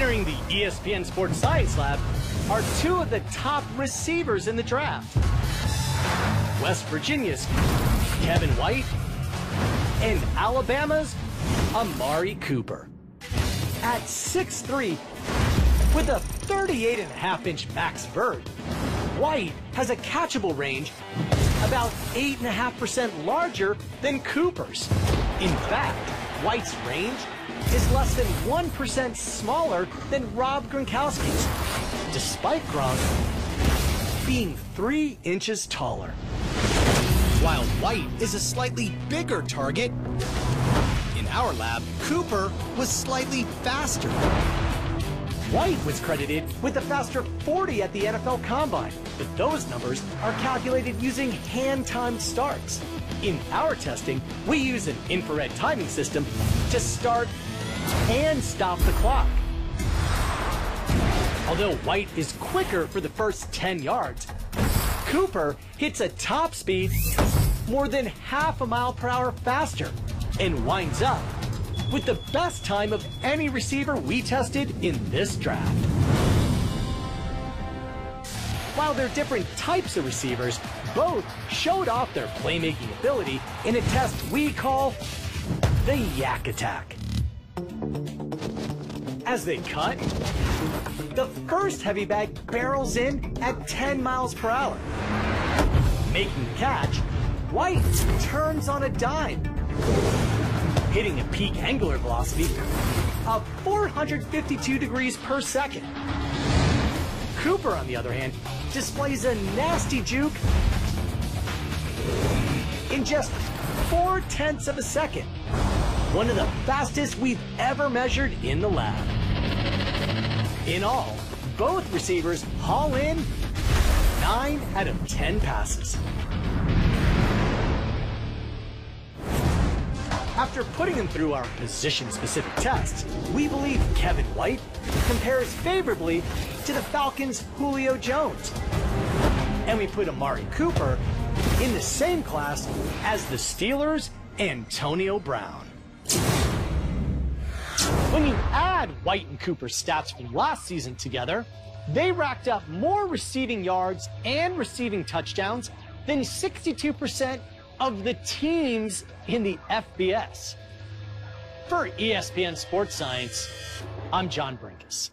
Entering the ESPN Sports Science Lab are two of the top receivers in the draft. West Virginia's Kevin White and Alabama's Amari Cooper. At 6'3", with a 38 and a half inch max vert, White has a catchable range about 8.5% larger than Cooper's. In fact, White's range is less than 1% smaller than Rob Gronkowski's, despite Gronk being 3 inches taller. While White is a slightly bigger target, in our lab, Cooper was slightly faster. White was credited with a faster 40 at the NFL Combine, but those numbers are calculated using hand-timed starts. In our testing, we use an infrared timing system to start and stop the clock. Although White is quicker for the first 10 yards, Cooper hits a top speed more than half a mile per hour faster and winds up with the best time of any receiver we tested in this draft. While they're different types of receivers, both showed off their playmaking ability in a test we call the Yak Attack. As they cut, the first heavy bag barrels in at 10 miles per hour. Making the catch, White turns on a dime, hitting a peak angular velocity of 452 degrees per second. Cooper, on the other hand, displays a nasty juke in just four tenths of a second. One of the fastest we've ever measured in the lab. In all, both receivers haul in 9 out of 10 passes. After putting them through our position-specific tests, we believe Kevin White compares favorably to the Falcons' Julio Jones. And we put Amari Cooper in the same class as the Steelers' Antonio Brown. When you add White and Cooper's stats from last season together, they racked up more receiving yards and receiving touchdowns than 62% of the teams in the FBS. For ESPN Sports Science, I'm John Brenkus.